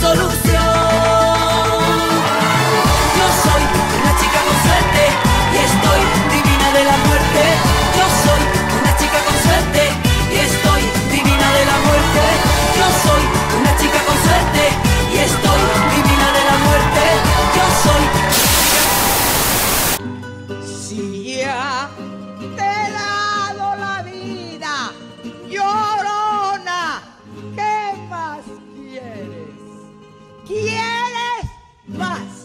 Solución: Yo soy una chica con suerte y estoy divina de la muerte. Yo soy una chica con suerte y estoy divina de la muerte. Yo soy una chica con suerte y estoy divina de la muerte. Yo soy. que eres.